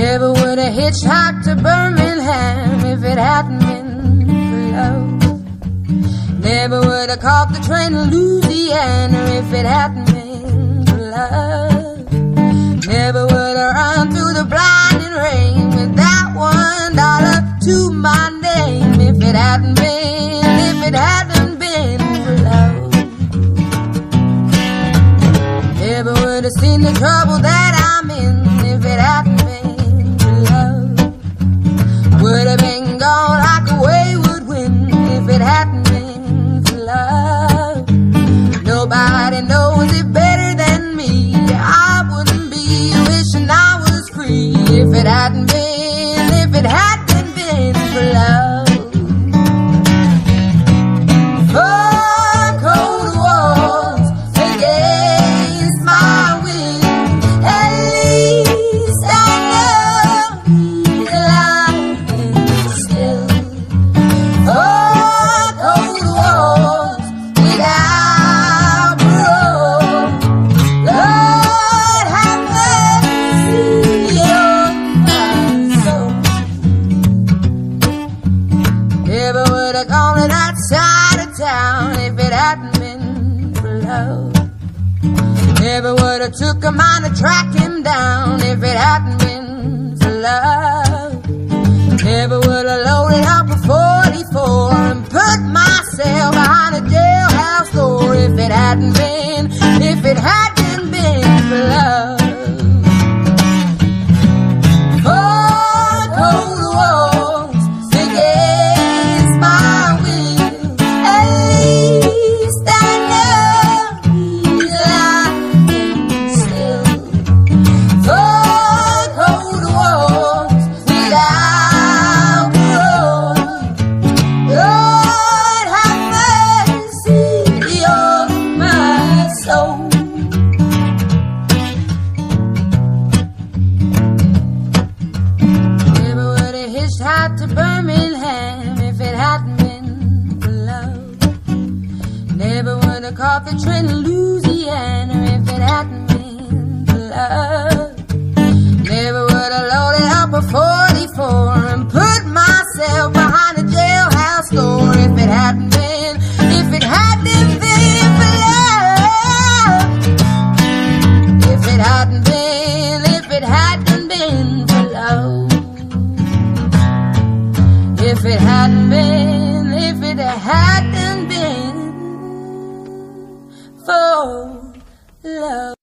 have hitchhiked to Birmingham if it hadn't been for love. Never would have caught the train to Louisiana if it hadn't been if it hadn't been, if it hadn't Never would have gone to that side of town if it hadn't been for love. Never would have took a mind to track him down if it hadn't been for love. Never would have loaded up a 44 and put myself behind a jailhouse door if it hadn't been, if it hadn't hitchhiked to Birmingham if it hadn't been for love. Never would have caught the train to Louisiana if it hadn't been for love. It hadn't been, if it hadn't been for love.